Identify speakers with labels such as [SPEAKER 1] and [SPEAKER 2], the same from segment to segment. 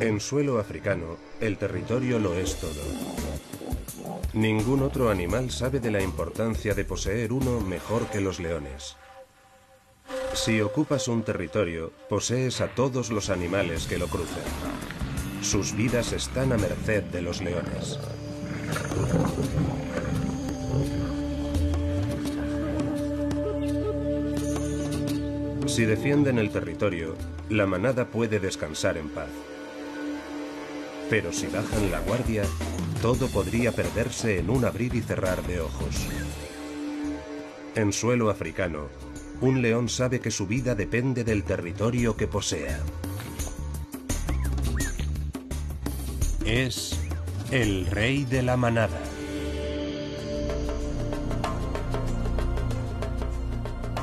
[SPEAKER 1] En suelo africano, el territorio lo es todo. Ningún otro animal sabe de la importancia de poseer uno mejor que los leones. Si ocupas un territorio, posees a todos los animales que lo cruzan. Sus vidas están a merced de los leones. Si defienden el territorio, la manada puede descansar en paz. Pero si bajan la guardia, todo podría perderse en un abrir y cerrar de ojos. En suelo africano, un león sabe que su vida depende del territorio que posea. Es el rey de la manada.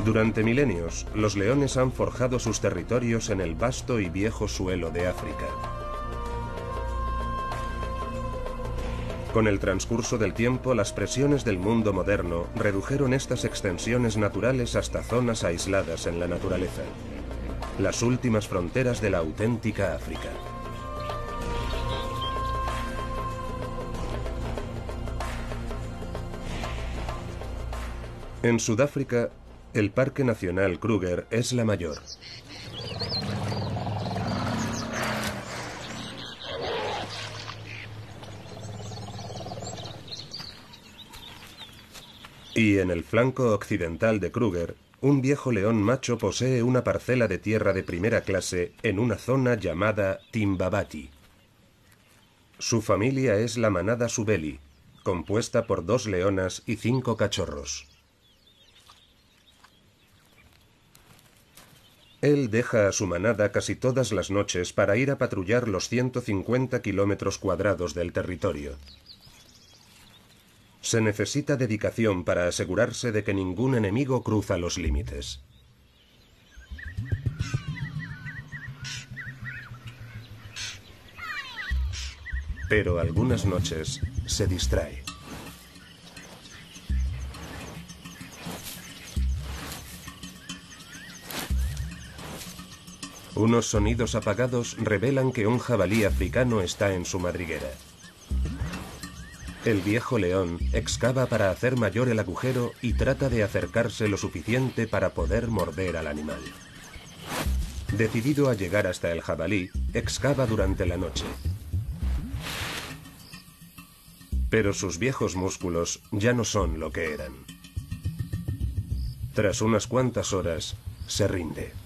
[SPEAKER 1] Durante milenios, los leones han forjado sus territorios en el vasto y viejo suelo de África. Con el transcurso del tiempo, las presiones del mundo moderno redujeron estas extensiones naturales hasta zonas aisladas en la naturaleza, las últimas fronteras de la auténtica África. En Sudáfrica, el Parque Nacional Kruger es la mayor. Y en el flanco occidental de Kruger, un viejo león macho posee una parcela de tierra de primera clase en una zona llamada Timbabati. Su familia es la manada Subeli, compuesta por dos leonas y cinco cachorros. Él deja a su manada casi todas las noches para ir a patrullar los 150 kilómetros cuadrados del territorio. Se necesita dedicación para asegurarse de que ningún enemigo cruza los límites. Pero algunas noches se distrae. Unos sonidos apagados revelan que un jabalí africano está en su madriguera. El viejo león excava para hacer mayor el agujero y trata de acercarse lo suficiente para poder morder al animal. Decidido a llegar hasta el jabalí, excava durante la noche. Pero sus viejos músculos ya no son lo que eran. Tras unas cuantas horas, se rinde.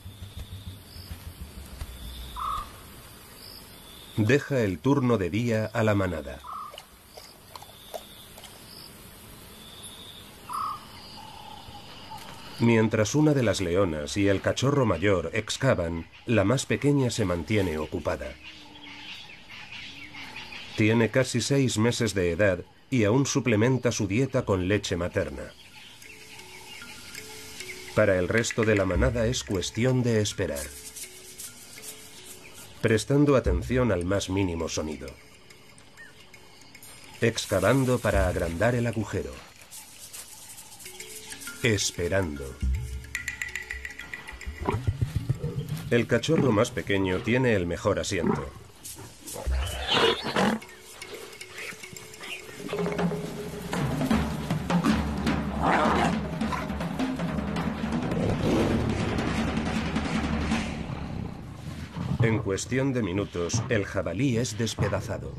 [SPEAKER 1] Deja el turno de día a la manada. Mientras una de las leonas y el cachorro mayor excavan, la más pequeña se mantiene ocupada. Tiene casi seis meses de edad y aún suplementa su dieta con leche materna. Para el resto de la manada es cuestión de esperar prestando atención al más mínimo sonido. Excavando para agrandar el agujero. Esperando. El cachorro más pequeño tiene el mejor asiento. En cuestión de minutos, el jabalí es despedazado.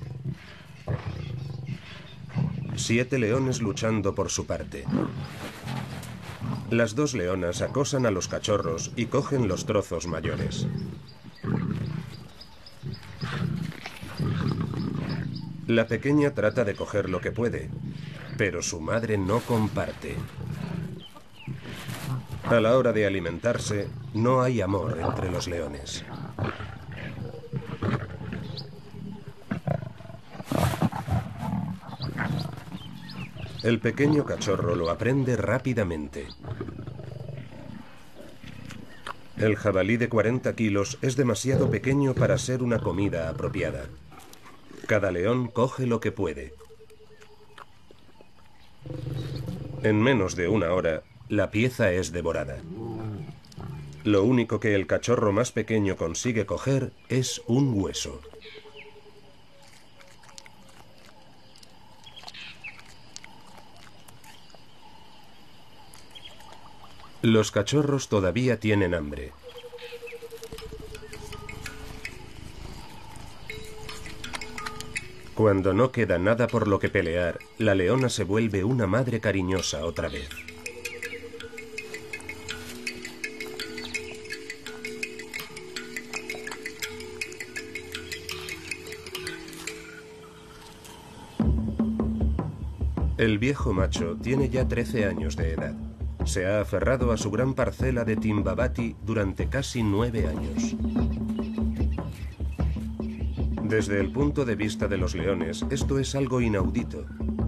[SPEAKER 1] Siete leones luchando por su parte. Las dos leonas acosan a los cachorros y cogen los trozos mayores. La pequeña trata de coger lo que puede, pero su madre no comparte. A la hora de alimentarse, no hay amor entre los leones. El pequeño cachorro lo aprende rápidamente. El jabalí de 40 kilos es demasiado pequeño para ser una comida apropiada. Cada león coge lo que puede. En menos de una hora, la pieza es devorada. Lo único que el cachorro más pequeño consigue coger es un hueso. Los cachorros todavía tienen hambre. Cuando no queda nada por lo que pelear, la leona se vuelve una madre cariñosa otra vez. El viejo macho tiene ya 13 años de edad. Se ha aferrado a su gran parcela de Timbabati durante casi nueve años. Desde el punto de vista de los leones, esto es algo inaudito.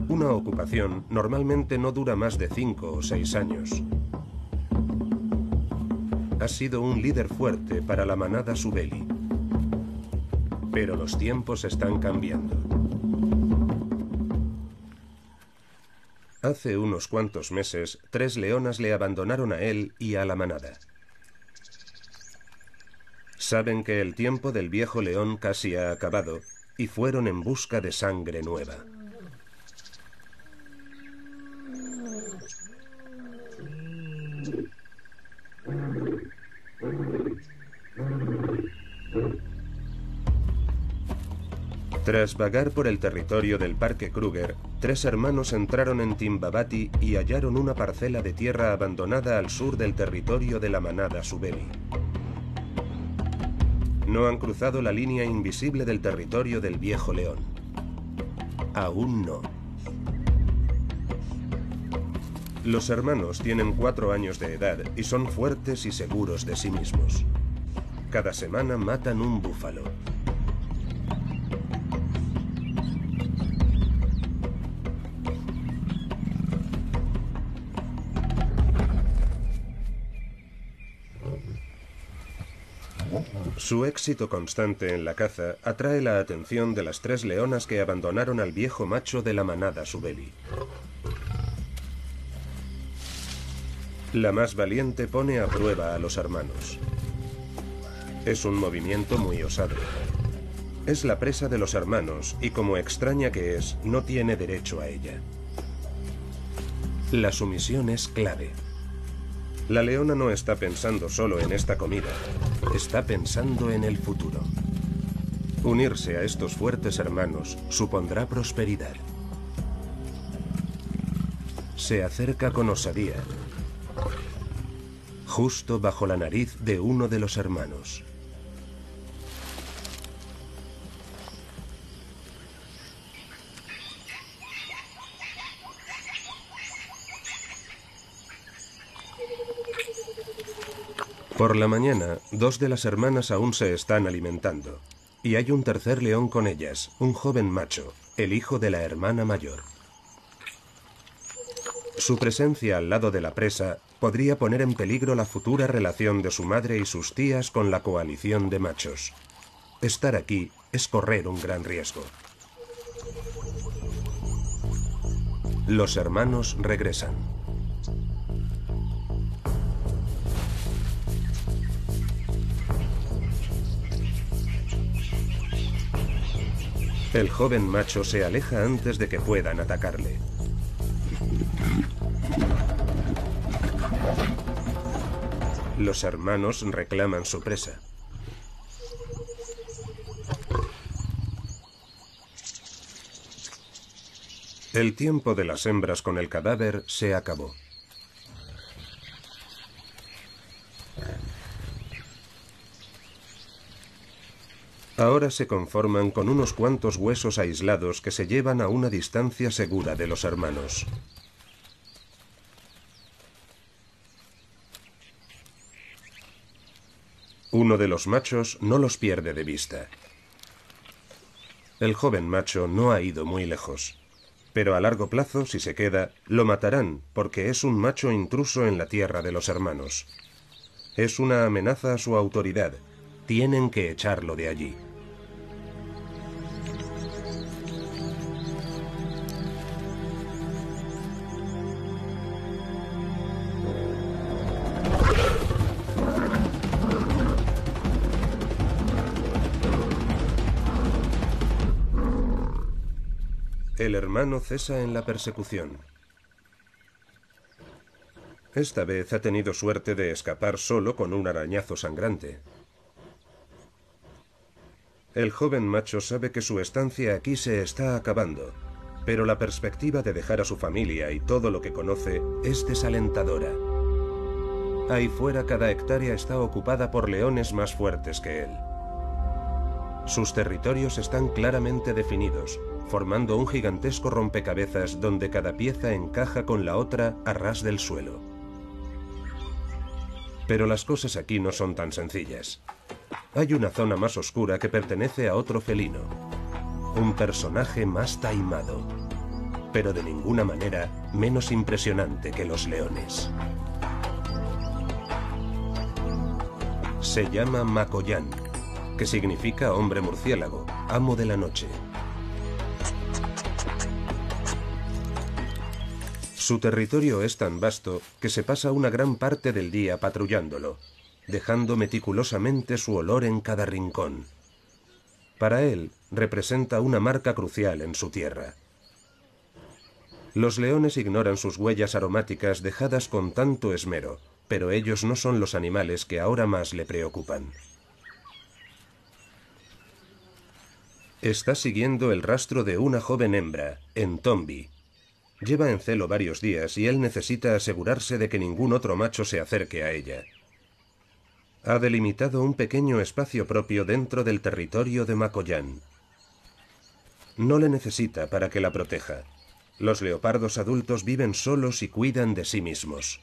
[SPEAKER 1] Una ocupación normalmente no dura más de cinco o seis años. Ha sido un líder fuerte para la manada Subeli. Pero los tiempos están cambiando. Hace unos cuantos meses, tres leonas le abandonaron a él y a la manada. Saben que el tiempo del viejo león casi ha acabado y fueron en busca de sangre nueva. Tras vagar por el territorio del Parque Kruger, tres hermanos entraron en Timbabati y hallaron una parcela de tierra abandonada al sur del territorio de la manada Subeli. No han cruzado la línea invisible del territorio del viejo león. Aún no. Los hermanos tienen cuatro años de edad y son fuertes y seguros de sí mismos. Cada semana matan un búfalo. Su éxito constante en la caza atrae la atención de las tres leonas que abandonaron al viejo macho de la manada Subeli. La más valiente pone a prueba a los hermanos. Es un movimiento muy osado. Es la presa de los hermanos y como extraña que es, no tiene derecho a ella. La sumisión es clave. La leona no está pensando solo en esta comida, está pensando en el futuro. Unirse a estos fuertes hermanos supondrá prosperidad. Se acerca con osadía, justo bajo la nariz de uno de los hermanos. Por la mañana, dos de las hermanas aún se están alimentando. Y hay un tercer león con ellas, un joven macho, el hijo de la hermana mayor. Su presencia al lado de la presa podría poner en peligro la futura relación de su madre y sus tías con la coalición de machos. Estar aquí es correr un gran riesgo. Los hermanos regresan. El joven macho se aleja antes de que puedan atacarle. Los hermanos reclaman su presa. El tiempo de las hembras con el cadáver se acabó. Ahora se conforman con unos cuantos huesos aislados que se llevan a una distancia segura de los hermanos. Uno de los machos no los pierde de vista. El joven macho no ha ido muy lejos, pero a largo plazo, si se queda, lo matarán porque es un macho intruso en la tierra de los hermanos. Es una amenaza a su autoridad. Tienen que echarlo de allí. Hermano cesa en la persecución. Esta vez ha tenido suerte de escapar solo con un arañazo sangrante. El joven macho sabe que su estancia aquí se está acabando, pero la perspectiva de dejar a su familia y todo lo que conoce es desalentadora. Ahí fuera cada hectárea está ocupada por leones más fuertes que él. Sus territorios están claramente definidos, formando un gigantesco rompecabezas donde cada pieza encaja con la otra a ras del suelo. Pero las cosas aquí no son tan sencillas. Hay una zona más oscura que pertenece a otro felino. Un personaje más taimado, pero de ninguna manera menos impresionante que los leones. Se llama Macoyán, que significa hombre murciélago, amo de la noche. Su territorio es tan vasto que se pasa una gran parte del día patrullándolo, dejando meticulosamente su olor en cada rincón. Para él, representa una marca crucial en su tierra. Los leones ignoran sus huellas aromáticas dejadas con tanto esmero, pero ellos no son los animales que ahora más le preocupan. Está siguiendo el rastro de una joven hembra, en Tombi, Lleva en celo varios días y él necesita asegurarse de que ningún otro macho se acerque a ella. Ha delimitado un pequeño espacio propio dentro del territorio de Macoyán. No le necesita para que la proteja. Los leopardos adultos viven solos y cuidan de sí mismos.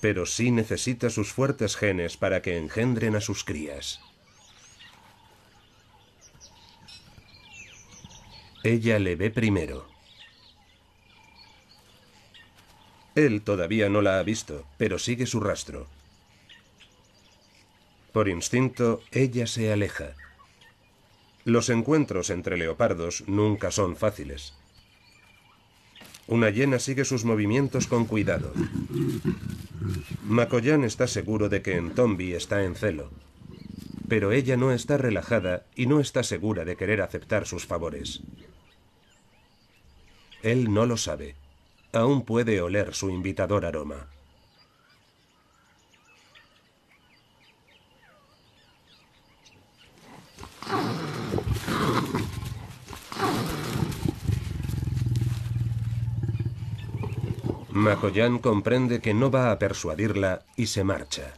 [SPEAKER 1] Pero sí necesita sus fuertes genes para que engendren a sus crías. Ella le ve primero. Él todavía no la ha visto, pero sigue su rastro. Por instinto, ella se aleja. Los encuentros entre leopardos nunca son fáciles. Una hiena sigue sus movimientos con cuidado. Macoyan está seguro de que Entombi está en celo. Pero ella no está relajada y no está segura de querer aceptar sus favores. Él no lo sabe. Aún puede oler su invitador aroma. Makoyan comprende que no va a persuadirla y se marcha.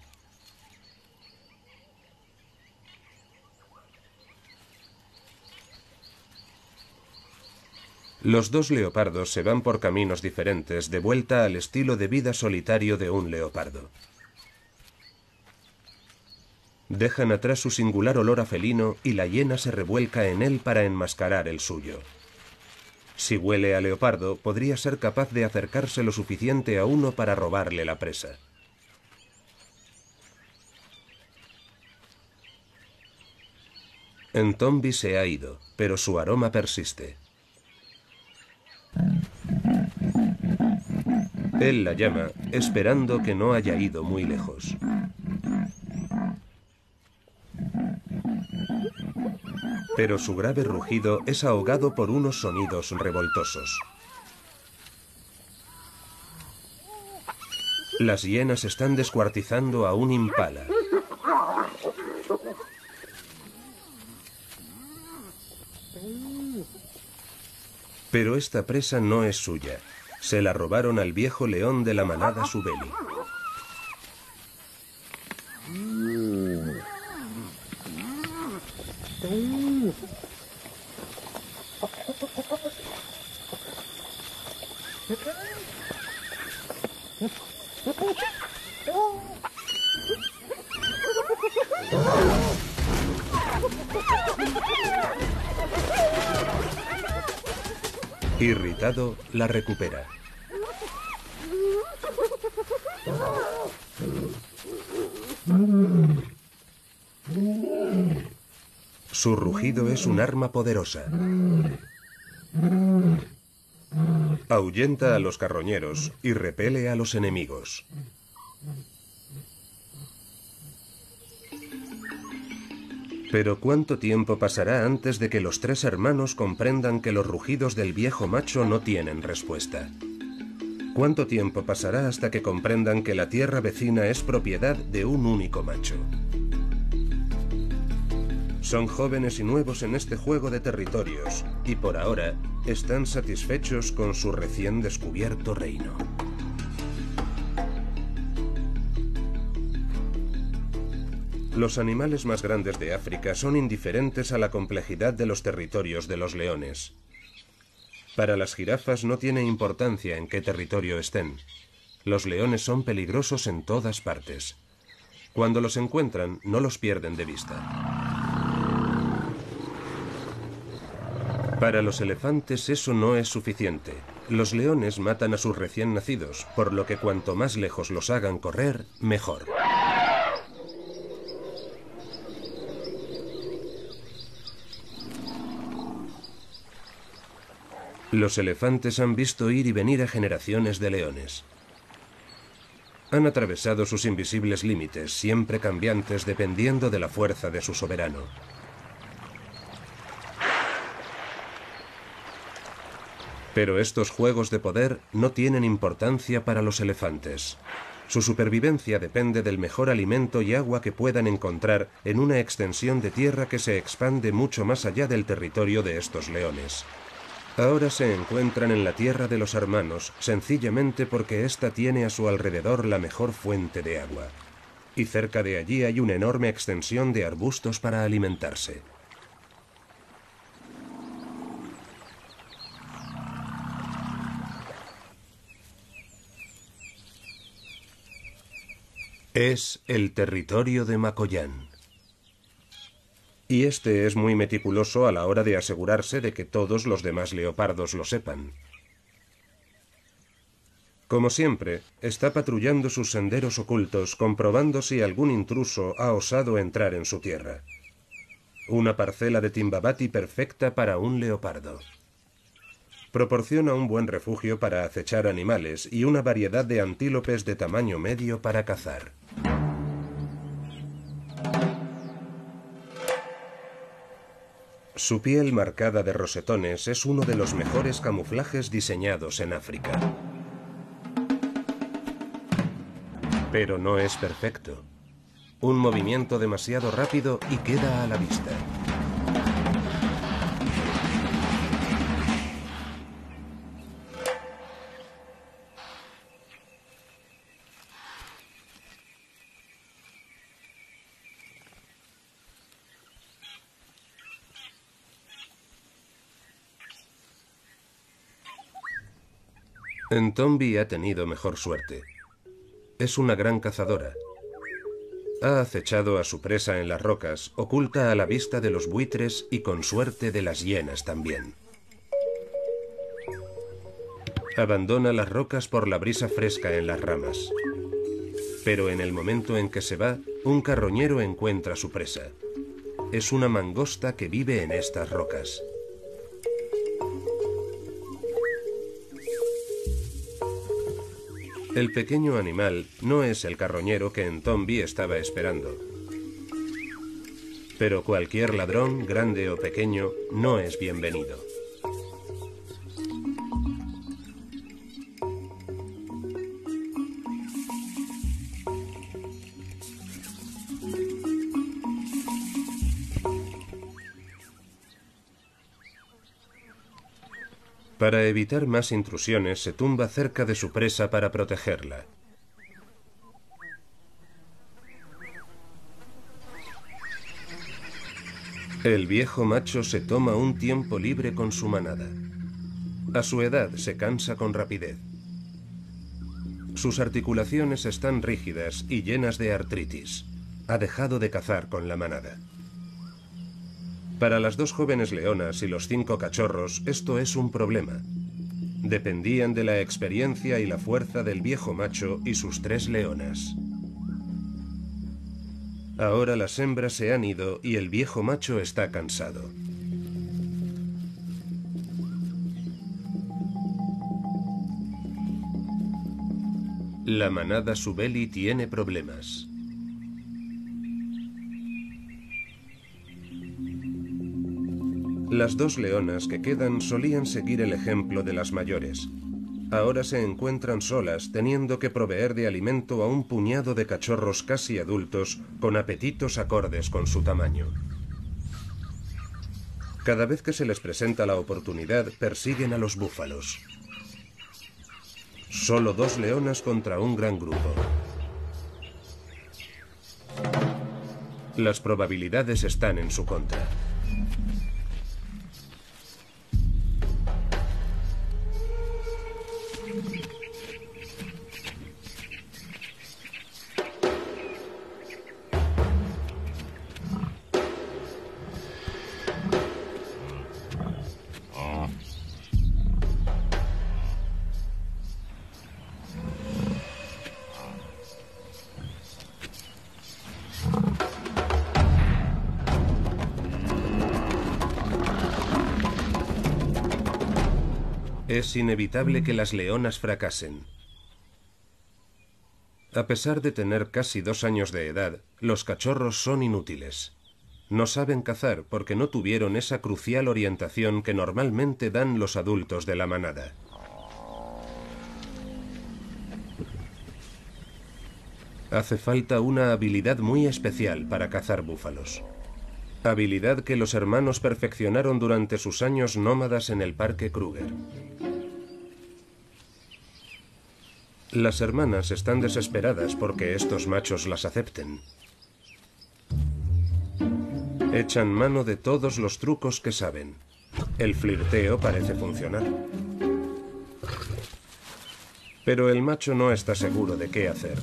[SPEAKER 1] Los dos leopardos se van por caminos diferentes de vuelta al estilo de vida solitario de un leopardo. Dejan atrás su singular olor a felino y la hiena se revuelca en él para enmascarar el suyo. Si huele a leopardo, podría ser capaz de acercarse lo suficiente a uno para robarle la presa. Entombi se ha ido, pero su aroma persiste. Él la llama, esperando que no haya ido muy lejos. Pero su grave rugido es ahogado por unos sonidos revoltosos. Las hienas están descuartizando a un impala. Pero esta presa no es suya. Se la robaron al viejo león de la manada Subeli. La recupera. Su rugido es un arma poderosa. Ahuyenta a los carroñeros y repele a los enemigos. Pero ¿cuánto tiempo pasará antes de que los tres hermanos comprendan que los rugidos del viejo macho no tienen respuesta? ¿Cuánto tiempo pasará hasta que comprendan que la tierra vecina es propiedad de un único macho? Son jóvenes y nuevos en este juego de territorios y por ahora están satisfechos con su recién descubierto reino. Los animales más grandes de África son indiferentes a la complejidad de los territorios de los leones. Para las jirafas no tiene importancia en qué territorio estén. Los leones son peligrosos en todas partes. Cuando los encuentran, no los pierden de vista. Para los elefantes eso no es suficiente. Los leones matan a sus recién nacidos, por lo que cuanto más lejos los hagan correr, mejor. Los elefantes han visto ir y venir a generaciones de leones. Han atravesado sus invisibles límites, siempre cambiantes dependiendo de la fuerza de su soberano. Pero estos juegos de poder no tienen importancia para los elefantes. Su supervivencia depende del mejor alimento y agua que puedan encontrar en una extensión de tierra que se expande mucho más allá del territorio de estos leones. Ahora se encuentran en la tierra de los hermanos, sencillamente porque ésta tiene a su alrededor la mejor fuente de agua. Y cerca de allí hay una enorme extensión de arbustos para alimentarse. Es el territorio de Macoyán. Y este es muy meticuloso a la hora de asegurarse de que todos los demás leopardos lo sepan. Como siempre, está patrullando sus senderos ocultos, comprobando si algún intruso ha osado entrar en su tierra. Una parcela de Timbabati perfecta para un leopardo. Proporciona un buen refugio para acechar animales y una variedad de antílopes de tamaño medio para cazar. Su piel marcada de rosetones es uno de los mejores camuflajes diseñados en África. Pero no es perfecto. Un movimiento demasiado rápido y queda a la vista. Entombi ha tenido mejor suerte. Es una gran cazadora. Ha acechado a su presa en las rocas, oculta a la vista de los buitres y con suerte de las hienas también. Abandona las rocas por la brisa fresca en las ramas. Pero en el momento en que se va, un carroñero encuentra su presa. Es una mangosta que vive en estas rocas. El pequeño animal no es el carroñero que en Tombi estaba esperando. Pero cualquier ladrón, grande o pequeño, no es bienvenido. Para evitar más intrusiones, se tumba cerca de su presa para protegerla. El viejo macho se toma un tiempo libre con su manada. A su edad se cansa con rapidez. Sus articulaciones están rígidas y llenas de artritis. Ha dejado de cazar con la manada. Para las dos jóvenes leonas y los cinco cachorros esto es un problema. Dependían de la experiencia y la fuerza del viejo macho y sus tres leonas. Ahora las hembras se han ido y el viejo macho está cansado. La manada Subeli tiene problemas. Las dos leonas que quedan solían seguir el ejemplo de las mayores. Ahora se encuentran solas, teniendo que proveer de alimento a un puñado de cachorros casi adultos con apetitos acordes con su tamaño. Cada vez que se les presenta la oportunidad, persiguen a los búfalos. Solo dos leonas contra un gran grupo. Las probabilidades están en su contra. Es inevitable que las leonas fracasen. A pesar de tener casi dos años de edad, los cachorros son inútiles. No saben cazar porque no tuvieron esa crucial orientación que normalmente dan los adultos de la manada. Hace falta una habilidad muy especial para cazar búfalos. Habilidad que los hermanos perfeccionaron durante sus años nómadas en el Parque Kruger. Las hermanas están desesperadas porque estos machos las acepten. Echan mano de todos los trucos que saben. El flirteo parece funcionar. Pero el macho no está seguro de qué hacer.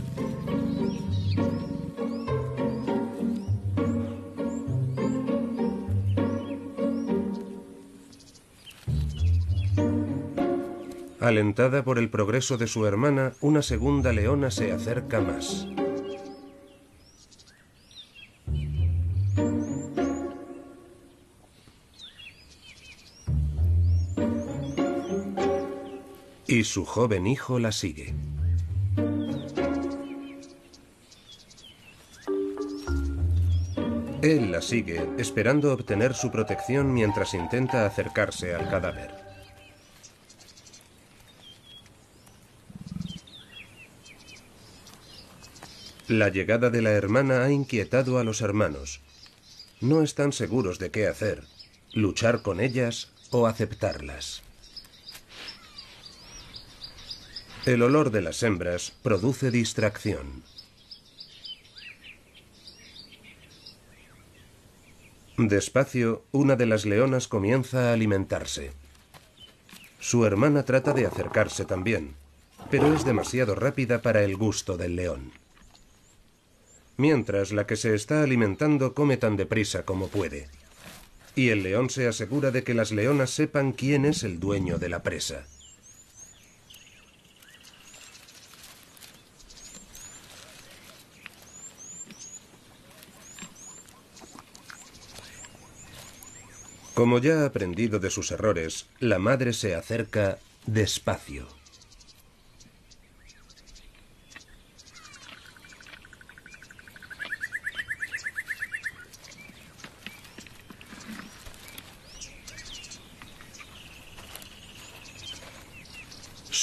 [SPEAKER 1] Alentada por el progreso de su hermana, una segunda leona se acerca más. Y su joven hijo la sigue. Él la sigue, esperando obtener su protección mientras intenta acercarse al cadáver. La llegada de la hermana ha inquietado a los hermanos. No están seguros de qué hacer, luchar con ellas o aceptarlas. El olor de las hembras produce distracción. Despacio, una de las leonas comienza a alimentarse. Su hermana trata de acercarse también, pero es demasiado rápida para el gusto del león mientras la que se está alimentando come tan deprisa como puede. Y el león se asegura de que las leonas sepan quién es el dueño de la presa. Como ya ha aprendido de sus errores, la madre se acerca despacio.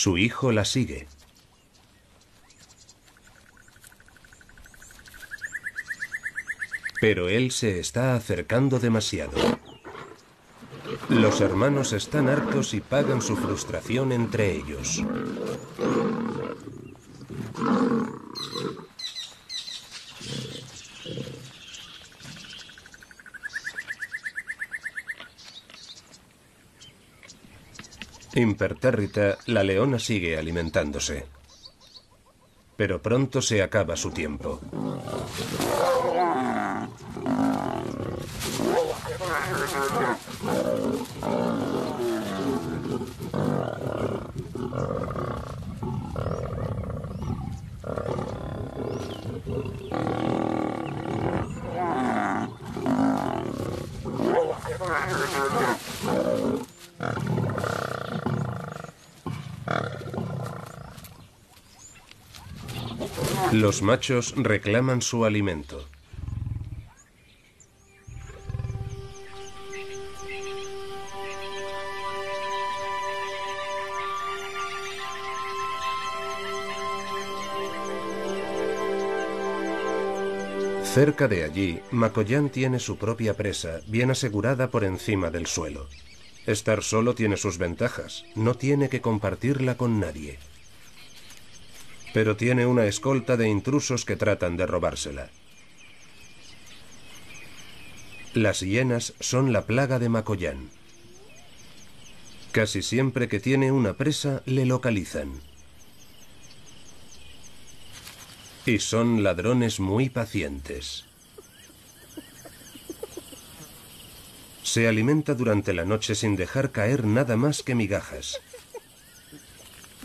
[SPEAKER 1] Su hijo la sigue. Pero él se está acercando demasiado. Los hermanos están hartos y pagan su frustración entre ellos. La leona sigue alimentándose. Pero pronto se acaba su tiempo. Los machos reclaman su alimento. Cerca de allí, Macollán tiene su propia presa, bien asegurada por encima del suelo. Estar solo tiene sus ventajas, no tiene que compartirla con nadie. Pero tiene una escolta de intrusos que tratan de robársela. Las hienas son la plaga de Makoyan. Casi siempre que tiene una presa le localizan. Y son ladrones muy pacientes. Se alimenta durante la noche sin dejar caer nada más que migajas.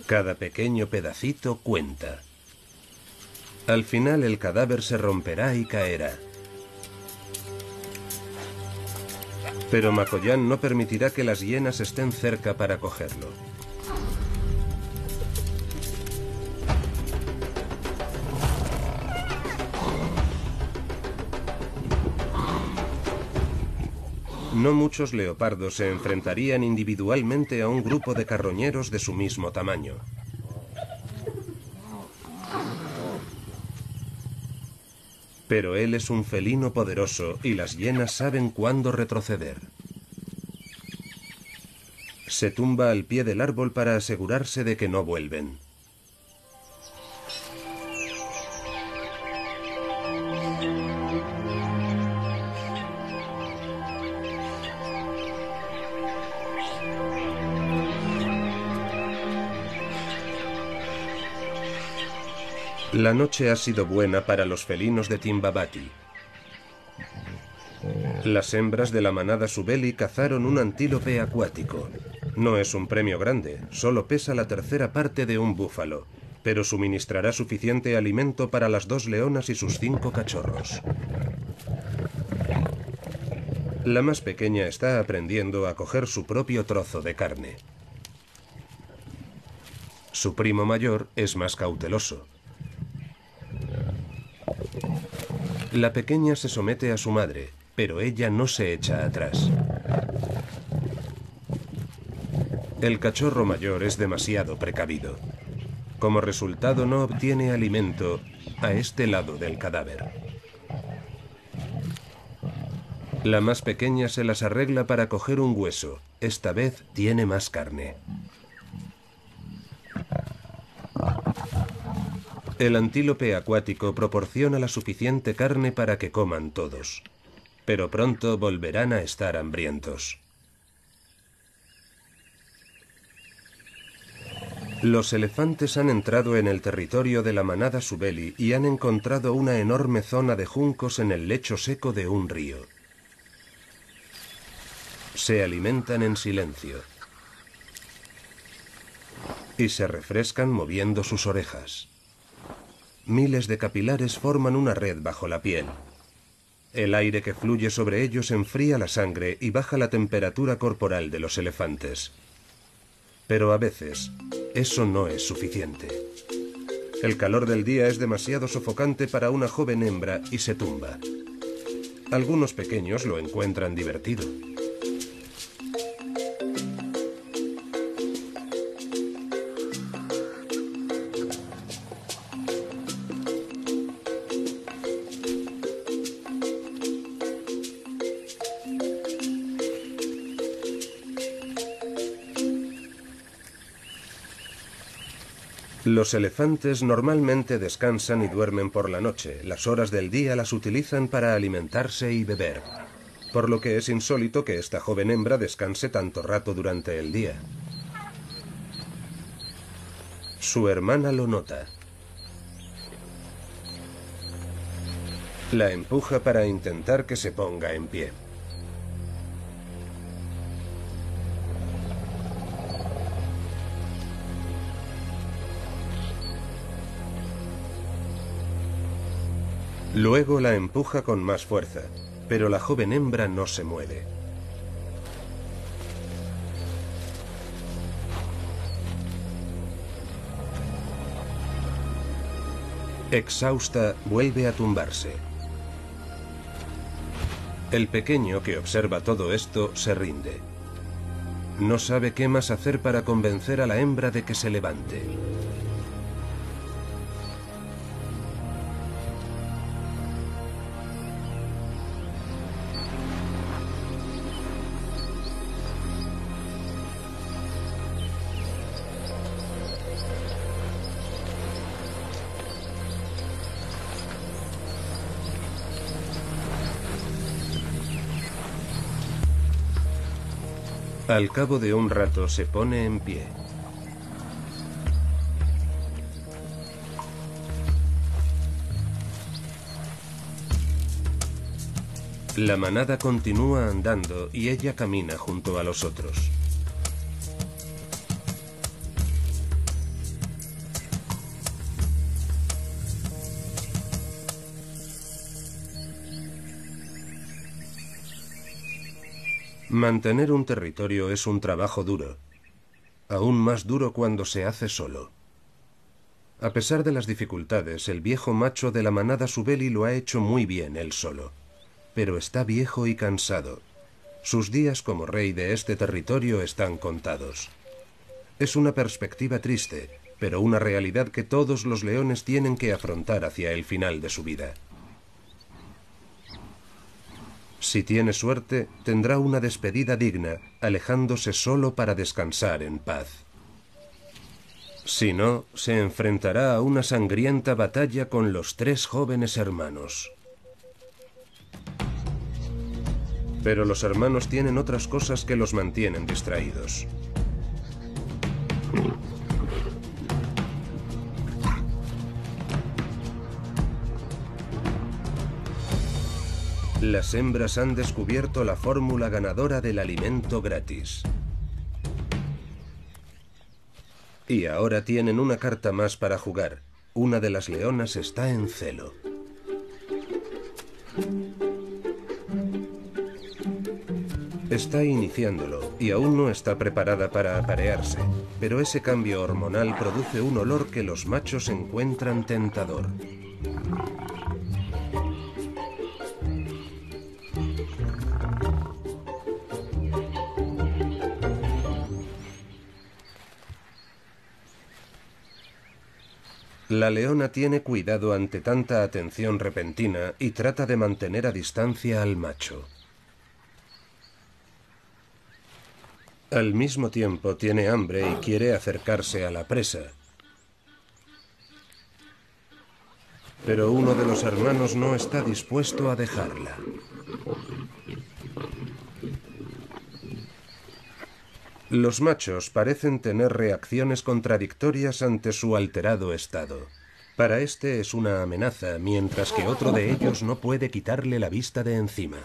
[SPEAKER 1] Cada pequeño pedacito cuenta. Al final el cadáver se romperá y caerá. Pero Makoyan no permitirá que las hienas estén cerca para cogerlo. No muchos leopardos se enfrentarían individualmente a un grupo de carroñeros de su mismo tamaño. Pero él es un felino poderoso y las hienas saben cuándo retroceder. Se tumba al pie del árbol para asegurarse de que no vuelven. La noche ha sido buena para los felinos de Timbabati. Las hembras de la manada Subeli cazaron un antílope acuático. No es un premio grande, solo pesa la tercera parte de un búfalo, pero suministrará suficiente alimento para las dos leonas y sus cinco cachorros. La más pequeña está aprendiendo a coger su propio trozo de carne. Su primo mayor es más cauteloso. La pequeña se somete a su madre, pero ella no se echa atrás. El cachorro mayor es demasiado precavido. Como resultado no obtiene alimento a este lado del cadáver. La más pequeña se las arregla para coger un hueso. Esta vez tiene más carne. El antílope acuático proporciona la suficiente carne para que coman todos, pero pronto volverán a estar hambrientos. Los elefantes han entrado en el territorio de la manada Subeli y han encontrado una enorme zona de juncos en el lecho seco de un río. Se alimentan en silencio y se refrescan moviendo sus orejas. Miles de capilares forman una red bajo la piel. El aire que fluye sobre ellos enfría la sangre y baja la temperatura corporal de los elefantes. Pero a veces, eso no es suficiente. El calor del día es demasiado sofocante para una joven hembra y se tumba. Algunos pequeños lo encuentran divertido. Los elefantes normalmente descansan y duermen por la noche. Las horas del día las utilizan para alimentarse y beber. Por lo que es insólito que esta joven hembra descanse tanto rato durante el día. Su hermana lo nota. La empuja para intentar que se ponga en pie. Luego la empuja con más fuerza, pero la joven hembra no se mueve. Exhausta, vuelve a tumbarse. El pequeño que observa todo esto se rinde. No sabe qué más hacer para convencer a la hembra de que se levante. Al cabo de un rato se pone en pie. La manada continúa andando y ella camina junto a los otros. Mantener un territorio es un trabajo duro, aún más duro cuando se hace solo. A pesar de las dificultades, el viejo macho de la manada Subeli lo ha hecho muy bien él solo, pero está viejo y cansado. Sus días como rey de este territorio están contados. Es una perspectiva triste, pero una realidad que todos los leones tienen que afrontar hacia el final de su vida. Si tiene suerte, tendrá una despedida digna, alejándose solo para descansar en paz. Si no, se enfrentará a una sangrienta batalla con los tres jóvenes hermanos. Pero los hermanos tienen otras cosas que los mantienen distraídos. Las hembras han descubierto la fórmula ganadora del alimento gratis. Y ahora tienen una carta más para jugar. Una de las leonas está en celo. Está iniciándolo y aún no está preparada para aparearse, pero ese cambio hormonal produce un olor que los machos encuentran tentador. La leona tiene cuidado ante tanta atención repentina y trata de mantener a distancia al macho. Al mismo tiempo tiene hambre y quiere acercarse a la presa. Pero uno de los hermanos no está dispuesto a dejarla. Los machos parecen tener reacciones contradictorias ante su alterado estado. Para este es una amenaza, mientras que otro de ellos no puede quitarle la vista de encima.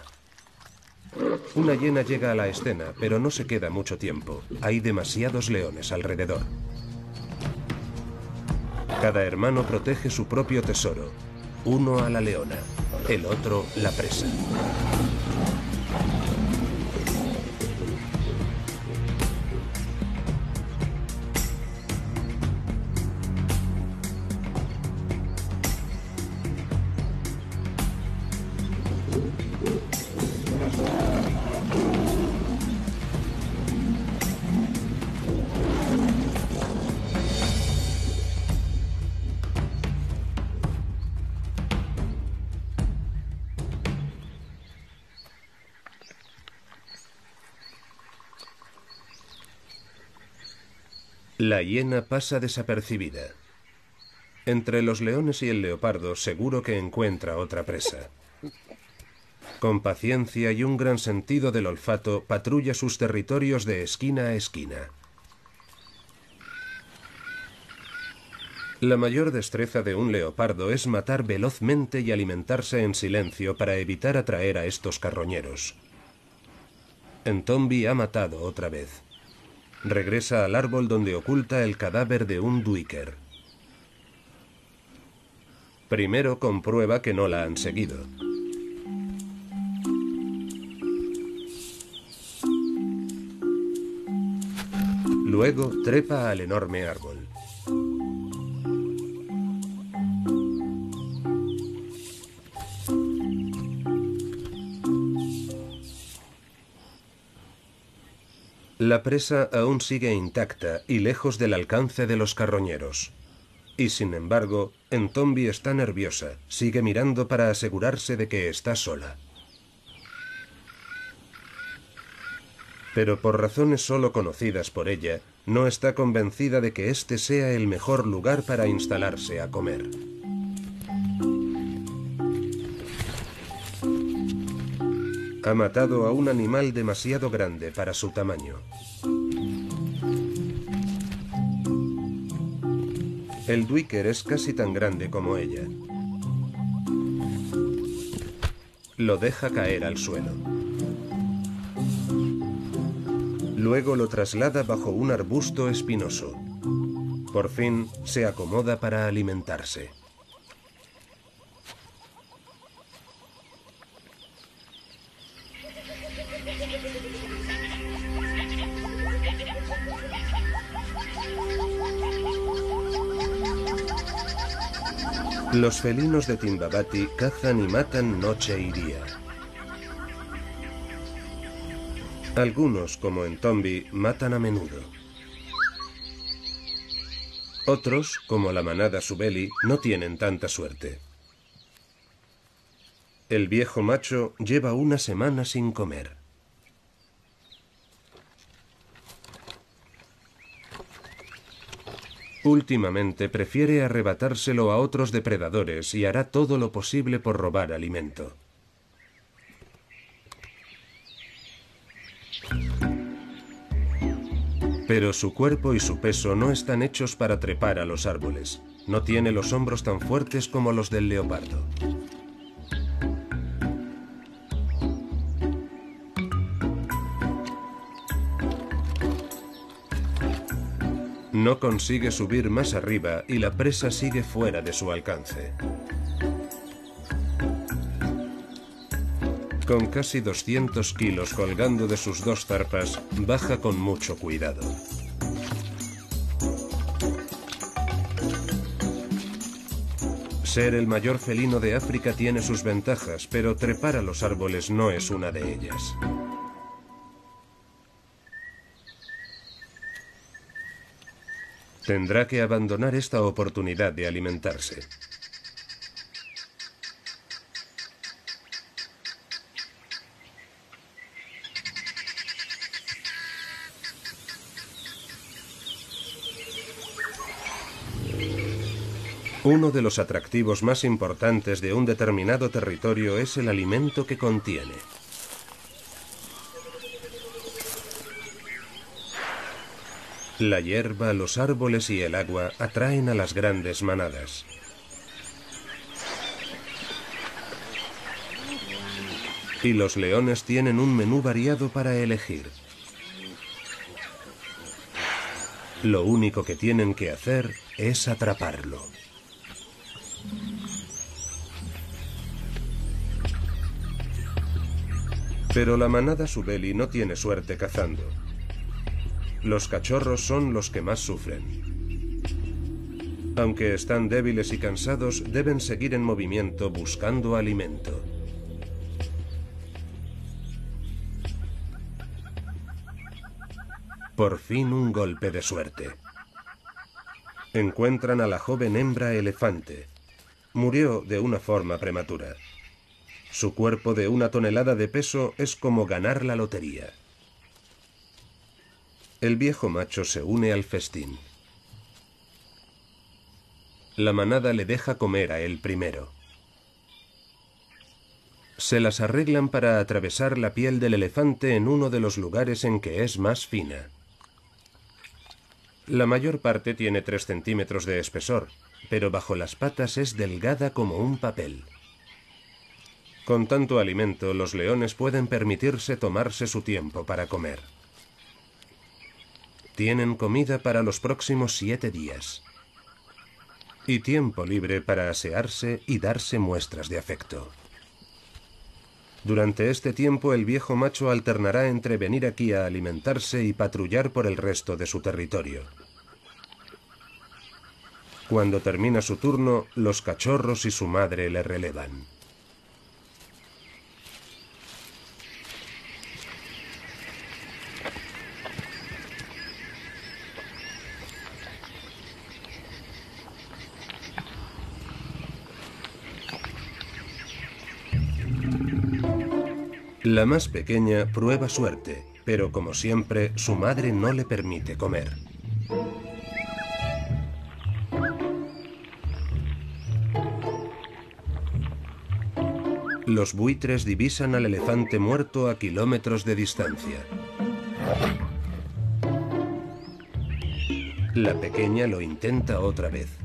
[SPEAKER 1] Una hiena llega a la escena, pero no se queda mucho tiempo. Hay demasiados leones alrededor. Cada hermano protege su propio tesoro. Uno a la leona, el otro la presa. La hiena pasa desapercibida. Entre los leones y el leopardo seguro que encuentra otra presa. Con paciencia y un gran sentido del olfato, patrulla sus territorios de esquina a esquina. La mayor destreza de un leopardo es matar velozmente y alimentarse en silencio para evitar atraer a estos carroñeros. Entombi ha matado otra vez. Regresa al árbol donde oculta el cadáver de un duiker. Primero comprueba que no la han seguido. Luego trepa al enorme árbol. La presa aún sigue intacta y lejos del alcance de los carroñeros. Y sin embargo, Entombi está nerviosa, sigue mirando para asegurarse de que está sola. Pero por razones solo conocidas por ella, no está convencida de que este sea el mejor lugar para instalarse a comer. Ha matado a un animal demasiado grande para su tamaño. El duiker es casi tan grande como ella. Lo deja caer al suelo. Luego lo traslada bajo un arbusto espinoso. Por fin se acomoda para alimentarse. Los felinos de Timbabati cazan y matan noche y día. Algunos, como en Tombi, matan a menudo. Otros, como la manada Subeli, no tienen tanta suerte. El viejo macho lleva una semana sin comer. Últimamente prefiere arrebatárselo a otros depredadores y hará todo lo posible por robar alimento. Pero su cuerpo y su peso no están hechos para trepar a los árboles. No tiene los hombros tan fuertes como los del leopardo. No consigue subir más arriba y la presa sigue fuera de su alcance. Con casi 200 kilos colgando de sus dos zarpas, baja con mucho cuidado. Ser el mayor felino de África tiene sus ventajas, pero trepar a los árboles no es una de ellas. Tendrá que abandonar esta oportunidad de alimentarse. Uno de los atractivos más importantes de un determinado territorio es el alimento que contiene. La hierba, los árboles y el agua atraen a las grandes manadas. Y los leones tienen un menú variado para elegir. Lo único que tienen que hacer es atraparlo. Pero la manada Subeli no tiene suerte cazando. Los cachorros son los que más sufren. Aunque están débiles y cansados, deben seguir en movimiento buscando alimento. Por fin un golpe de suerte. Encuentran a la joven hembra elefante. Murió de una forma prematura. Su cuerpo de una tonelada de peso es como ganar la lotería. El viejo macho se une al festín. La manada le deja comer a él primero. Se las arreglan para atravesar la piel del elefante en uno de los lugares en que es más fina. La mayor parte tiene 3 centímetros de espesor, pero bajo las patas es delgada como un papel. Con tanto alimento, los leones pueden permitirse tomarse su tiempo para comer. Tienen comida para los próximos siete días. Y tiempo libre para asearse y darse muestras de afecto. Durante este tiempo el viejo macho alternará entre venir aquí a alimentarse y patrullar por el resto de su territorio. Cuando termina su turno, los cachorros y su madre le relevan. La más pequeña prueba suerte, pero como siempre, su madre no le permite comer. Los buitres divisan al elefante muerto a kilómetros de distancia. La pequeña lo intenta otra vez.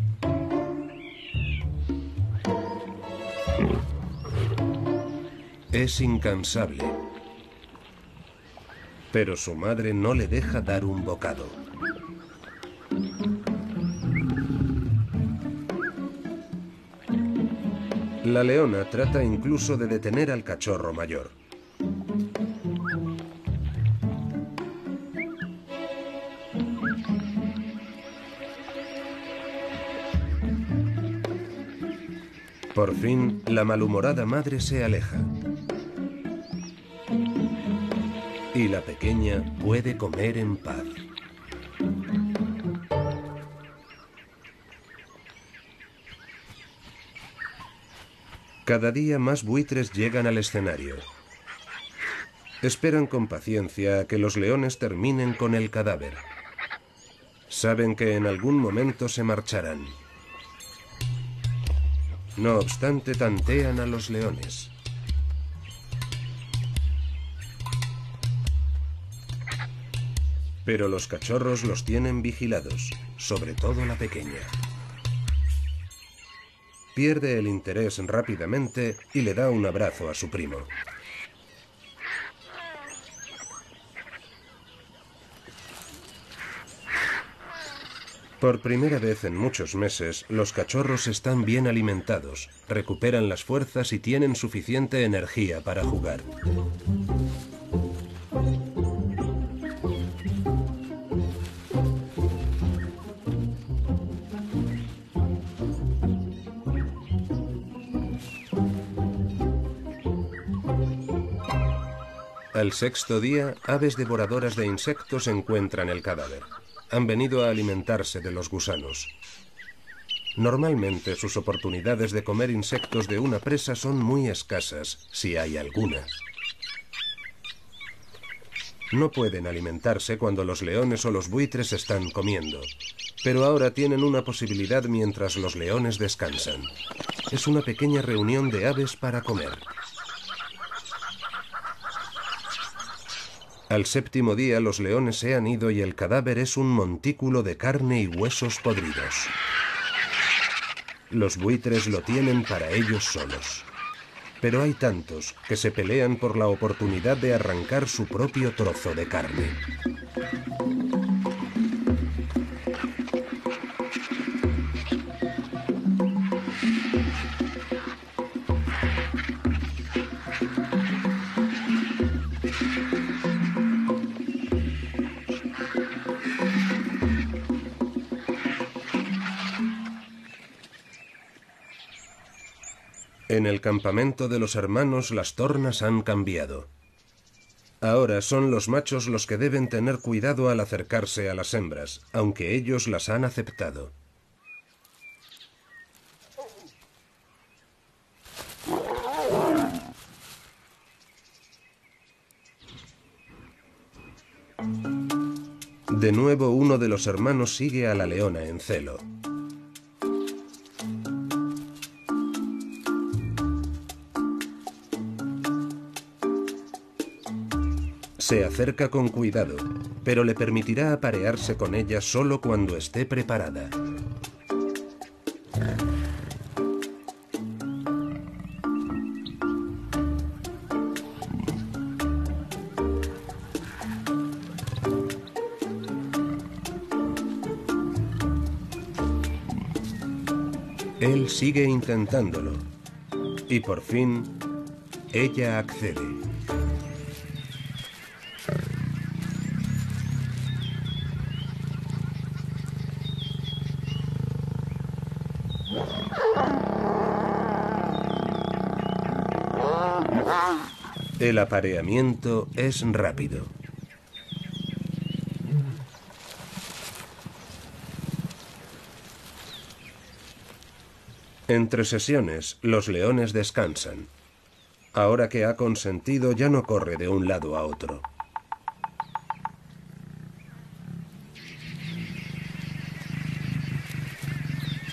[SPEAKER 1] Es incansable. Pero su madre no le deja dar un bocado. La leona trata incluso de detener al cachorro mayor. Por fin, la malhumorada madre se aleja. Y la pequeña puede comer en paz. Cada día más buitres llegan al escenario. Esperan con paciencia a que los leones terminen con el cadáver. Saben que en algún momento se marcharán. No obstante, tantean a los leones. Pero los cachorros los tienen vigilados, sobre todo la pequeña. Pierde el interés rápidamente y le da un abrazo a su primo. Por primera vez en muchos meses, los cachorros están bien alimentados, recuperan las fuerzas y tienen suficiente energía para jugar. Al sexto día, aves devoradoras de insectos encuentran el cadáver han venido a alimentarse de los gusanos. Normalmente sus oportunidades de comer insectos de una presa son muy escasas, si hay alguna. No pueden alimentarse cuando los leones o los buitres están comiendo, pero ahora tienen una posibilidad mientras los leones descansan. Es una pequeña reunión de aves para comer. Al séptimo día los leones se han ido y el cadáver es un montículo de carne y huesos podridos. Los buitres lo tienen para ellos solos. Pero hay tantos que se pelean por la oportunidad de arrancar su propio trozo de carne. En el campamento de los hermanos las tornas han cambiado. Ahora son los machos los que deben tener cuidado al acercarse a las hembras, aunque ellos las han aceptado. De nuevo uno de los hermanos sigue a la leona en celo. Se acerca con cuidado, pero le permitirá aparearse con ella solo cuando esté preparada. Él sigue intentándolo. Y por fin, ella accede. El apareamiento es rápido. Entre sesiones, los leones descansan. Ahora que ha consentido, ya no corre de un lado a otro.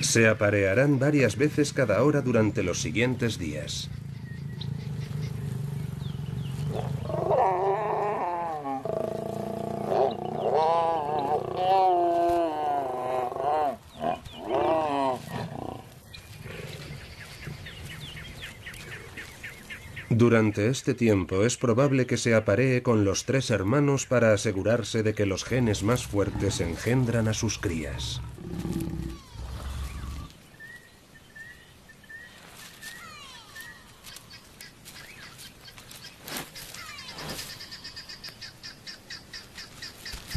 [SPEAKER 1] Se aparearán varias veces cada hora durante los siguientes días. Durante este tiempo es probable que se aparee con los tres hermanos para asegurarse de que los genes más fuertes engendran a sus crías.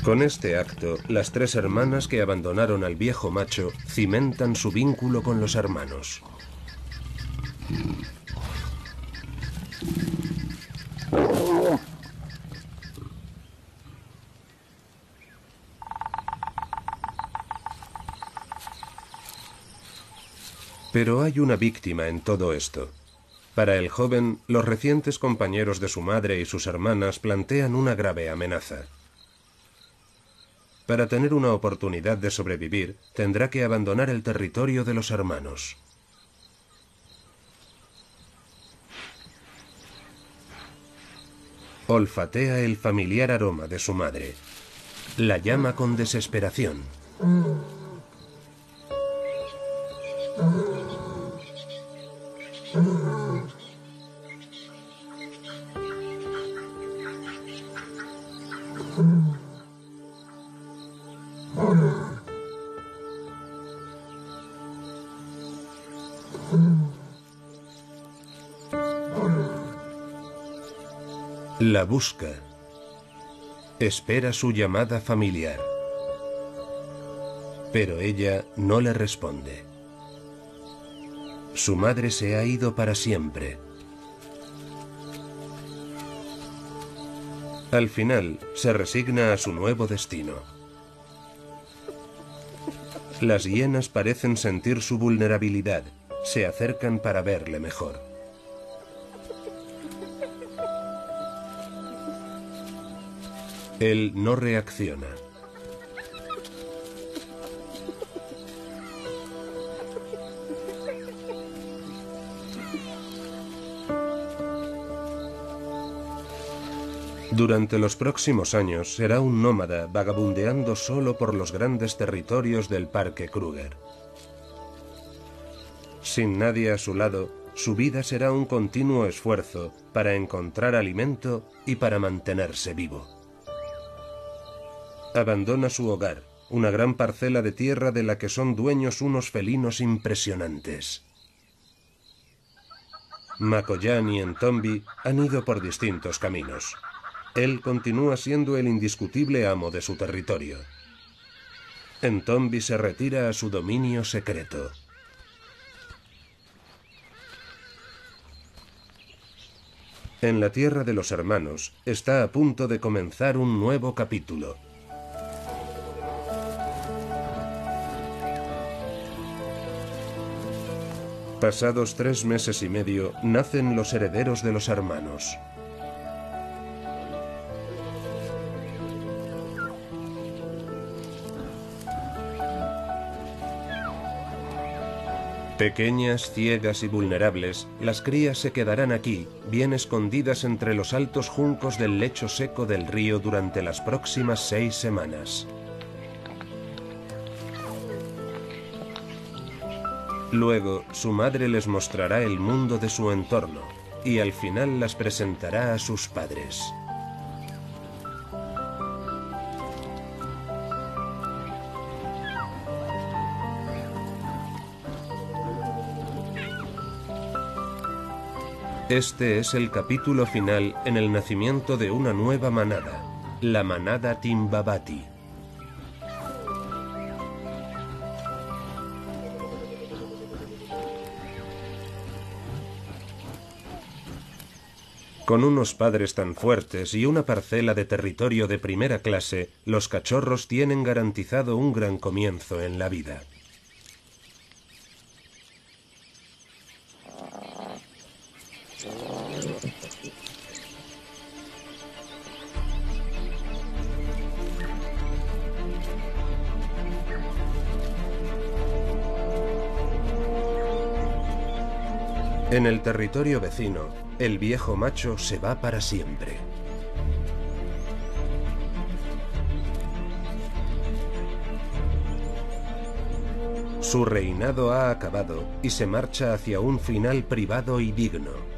[SPEAKER 1] Con este acto, las tres hermanas que abandonaron al viejo macho cimentan su vínculo con los hermanos. Pero hay una víctima en todo esto. Para el joven, los recientes compañeros de su madre y sus hermanas plantean una grave amenaza. Para tener una oportunidad de sobrevivir, tendrá que abandonar el territorio de los hermanos. Olfatea el familiar aroma de su madre. La llama con desesperación. La busca. Espera su llamada familiar. Pero ella no le responde. Su madre se ha ido para siempre. Al final, se resigna a su nuevo destino. Las hienas parecen sentir su vulnerabilidad. Se acercan para verle mejor. Él no reacciona. Durante los próximos años será un nómada vagabundeando solo por los grandes territorios del Parque Kruger. Sin nadie a su lado, su vida será un continuo esfuerzo para encontrar alimento y para mantenerse vivo. Abandona su hogar, una gran parcela de tierra de la que son dueños unos felinos impresionantes. Makoyan y Entombi han ido por distintos caminos. Él continúa siendo el indiscutible amo de su territorio. Entombi se retira a su dominio secreto. En la tierra de los hermanos está a punto de comenzar un nuevo capítulo. Pasados tres meses y medio, nacen los herederos de los hermanos. Pequeñas, ciegas y vulnerables, las crías se quedarán aquí, bien escondidas entre los altos juncos del lecho seco del río durante las próximas seis semanas. Luego, su madre les mostrará el mundo de su entorno y al final las presentará a sus padres. Este es el capítulo final en el nacimiento de una nueva manada, la manada Timbabati. Con unos padres tan fuertes y una parcela de territorio de primera clase, los cachorros tienen garantizado un gran comienzo en la vida. En el territorio vecino, el viejo macho se va para siempre. Su reinado ha acabado y se marcha hacia un final privado y digno.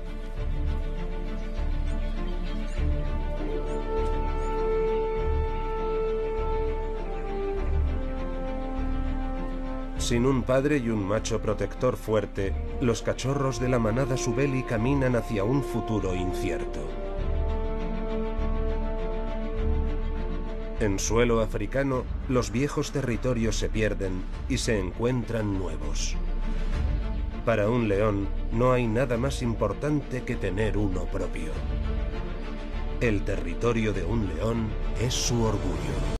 [SPEAKER 1] Sin un padre y un macho protector fuerte, los cachorros de la manada Subeli caminan hacia un futuro incierto. En suelo africano, los viejos territorios se pierden y se encuentran nuevos. Para un león no hay nada más importante que tener uno propio. El territorio de un león es su orgullo.